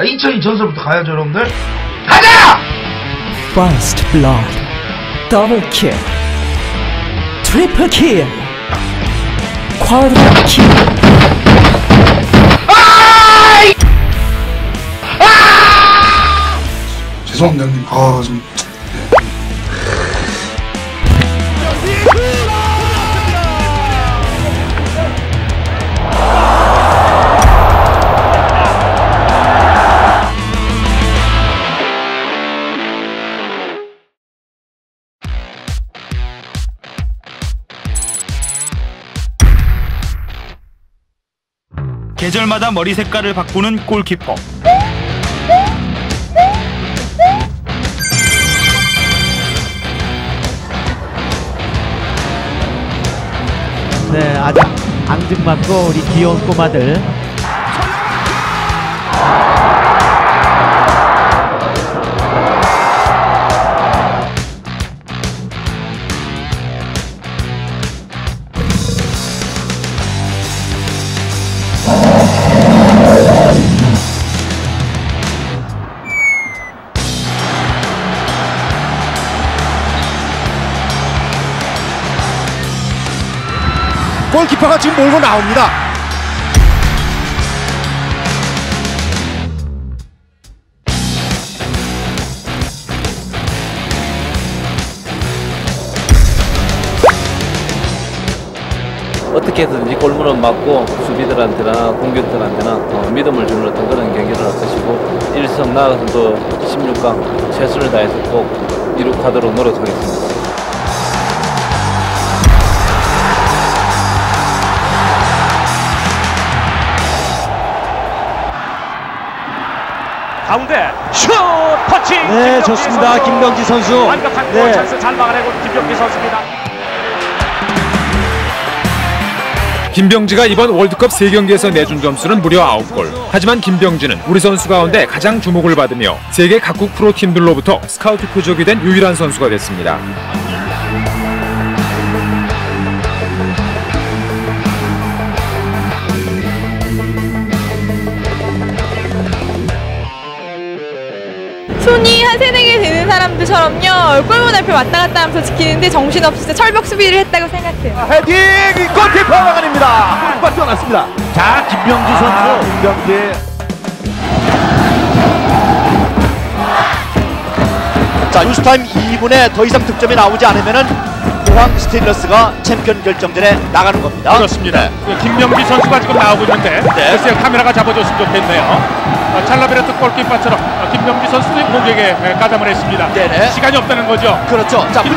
2002 전설부터 가야죠, 여러분들. 가자! First blood, double kill, triple kill, quadruple kill. 죄송합니다 형님 아좀 계절마다 머리 색깔을 바꾸는 골키퍼. 네, 아주 앙증맞고 우리 귀여운 꼬마들. 골키퍼가 지금 몰고 나옵니다. 어떻게 해서든지 골문을 막고 수비들한테나 공격들한테나 어, 믿음을 주는 어떤 그런 경기를 할 것이고 1선 나아가서도 16강 최선을 다해서 꼭 이룩하도록 노력하겠습니다. 가운데 슛 터치 네, 김병지 좋습니다. 선수. 김병지 선수. 완벽한 네. 골 찬스 잘 막아내고 김병지 선수입니다. 김병지가 이번 월드컵 3경기에서 내준 점수는 무려 9골. 하지만 김병지는 우리 선수 가운데 가장 주목을 받으며 세계 각국 프로팀들로부터 스카우트 표적이 된 유일한 선수가 됐습니다. 한 세네 개 되는 사람들처럼요 골문 앞에 왔다 갔다 하면서 지키는데 정신없이 철벽 수비를 했다고 생각해요 헤딩 골키퍼 막아냅니다. 골키퍼 뛰어났습니다. 자, 김병지 선수. 김병지. 자, 루즈타임 2분에 더 이상 득점이 나오지 않으면 은 포항 스틸러스가 챔피언 결정전에 나가는 겁니다. 그렇습니다. 김병지 선수가 지금 나오고 있는데 네. 글쎄요 카메라가 잡아줬으면 좋겠네요. 어, 칠라베르트 골키퍼처럼 어, 김병지 선수도 공격에 에, 가담을 했습니다. 네네. 시간이 없다는 거죠. 그렇죠. 자, 슛!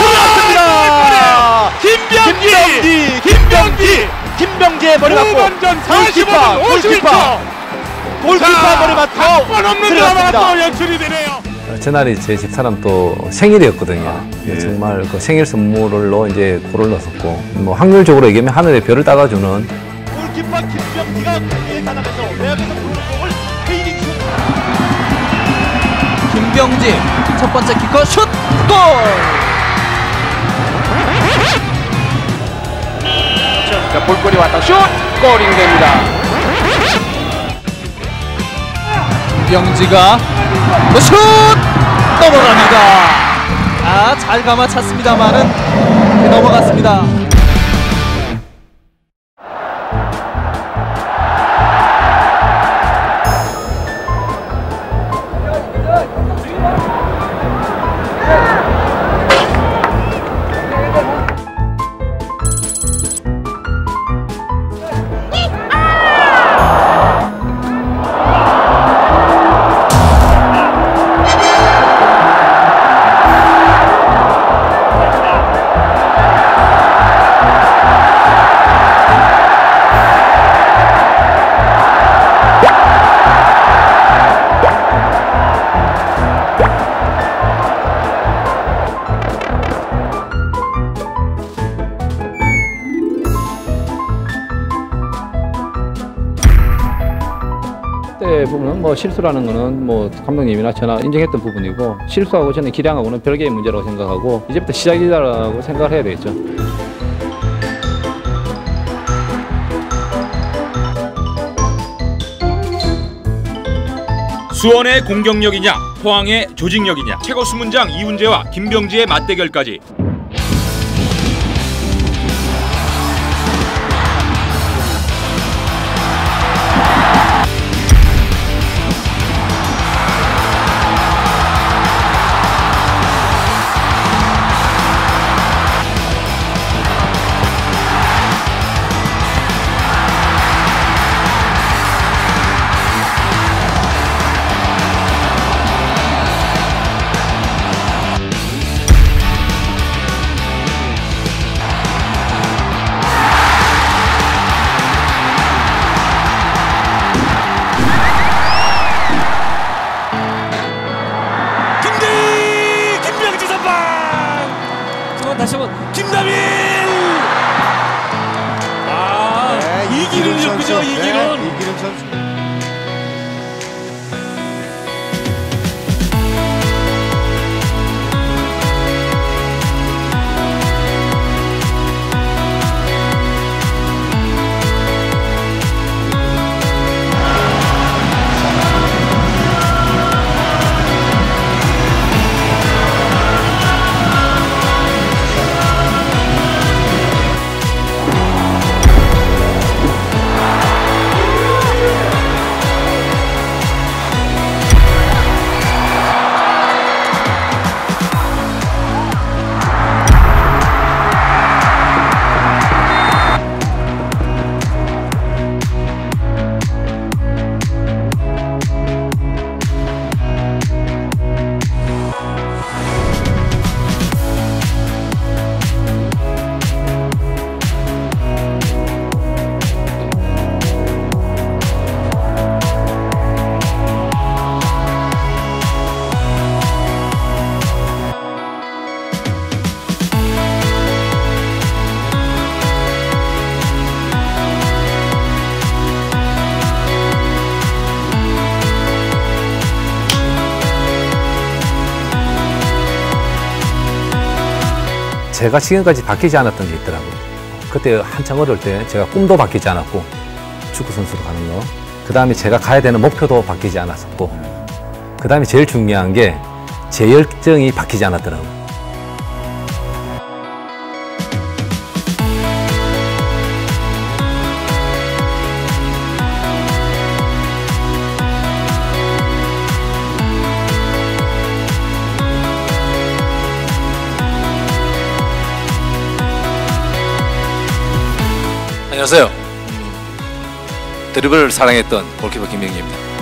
들어갔습니다. 김병지! 김병지, 김병지, 김병지의 머리 맞고 후반전 골키퍼, 45분 골키퍼, 51초. 골키퍼 머리 맞고 한번 없는 드라마가. 또 연출이 되네 요. 저날이 제 집사람 또 생일이었거든요. 정말 그 생일 선물로 이제 골을 넣었고 뭐 확률적으로 얘기하면 하늘에 별을 따가주는 골키퍼 김병지가 공격에 가담해서 외곽에서 보는 공을 헤이링 슛. 김병지 첫 번째 키커 슛! 골! 자, 볼골이 왔다. 슛! 골이 됩니다. 김병지가 또 슛! 넘어갑니다. 아, 잘 감아 찼습니다만은 넘어갔습니다. 때 부분은 뭐 실수라는 거는 뭐 감독님이나 저나 인정했던 부분이고 실수하고 저는 기량하고는 별개의 문제라고 생각하고 이제부터 시작이다라고 생각을 해야 되겠죠. 수원의 공격력이냐, 포항의 조직력이냐, 최고 수문장 이훈재와 김병지의 맞대결까지 다시 한번 김남일 아 이기run이었군요 이기룬 이기룬 선수. 제가 지금까지 바뀌지 않았던 게 있더라고요. 그때 한창 어릴 때 제가 꿈도 바뀌지 않았고 축구 선수로 가는 거. 그 다음에 제가 가야 되는 목표도 바뀌지 않았었고. 그 다음에 제일 중요한 게 제 열정이 바뀌지 않았더라고요. 안녕하세요. 드리블을 사랑했던 골키퍼 김명기입니다.